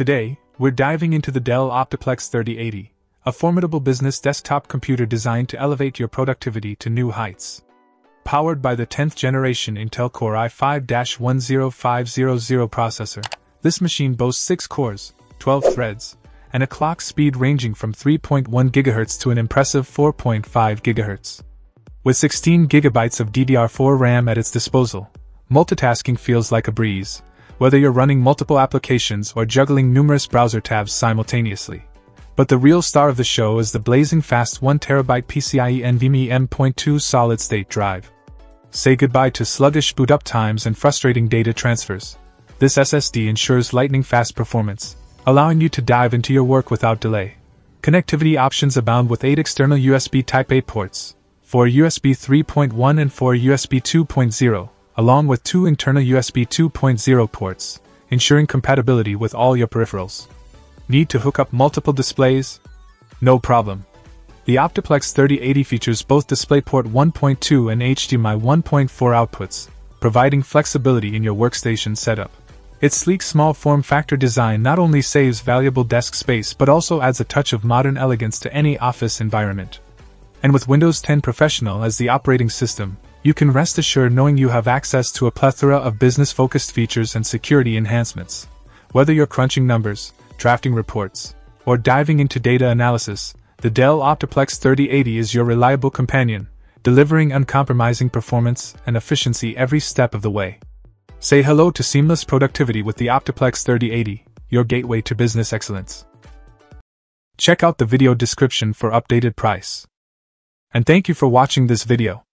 Today, we're diving into the Dell Optiplex 3080, a formidable business desktop computer designed to elevate your productivity to new heights. Powered by the 10th generation Intel Core i5 10500 processor, this machine boasts 6 cores, 12 threads, and a clock speed ranging from 3.1 GHz to an impressive 4.5 GHz. With 16 GB of DDR4 RAM at its disposal, multitasking feels like a breeze, whether you're running multiple applications or juggling numerous browser tabs simultaneously. But the real star of the show is the blazing fast 1TB PCIe NVMe M.2 solid state drive. Say goodbye to sluggish boot up times and frustrating data transfers. This SSD ensures lightning fast performance, allowing you to dive into your work without delay. Connectivity options abound with 8 external USB Type A ports, 4 USB 3.1 and 4 USB 2.0, along with two internal USB 2.0 ports, ensuring compatibility with all your peripherals. Need to hook up multiple displays? No problem. The Optiplex 3080 features both DisplayPort 1.2 and HDMI 1.4 outputs, providing flexibility in your workstation setup. Its sleek small form factor design not only saves valuable desk space but also adds a touch of modern elegance to any office environment. And with Windows 10 Professional as the operating system, you can rest assured knowing you have access to a plethora of business focused features and security enhancements. Whether you're crunching numbers, drafting reports, or diving into data analysis, the Dell Optiplex 3080 is your reliable companion, delivering uncompromising performance and efficiency every step of the way. Say hello to seamless productivity with the Optiplex 3080, your gateway to business excellence. Check out the video description for updated price. And thank you for watching this video.